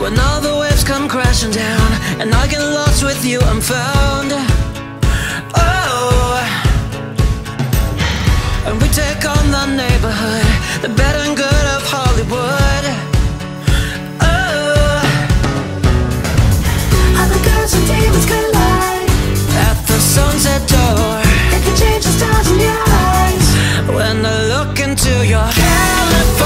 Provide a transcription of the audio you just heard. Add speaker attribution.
Speaker 1: When all the waves come crashing down And I get lost with you, I'm found. Oh. And we take on the neighborhood The bad
Speaker 2: into your California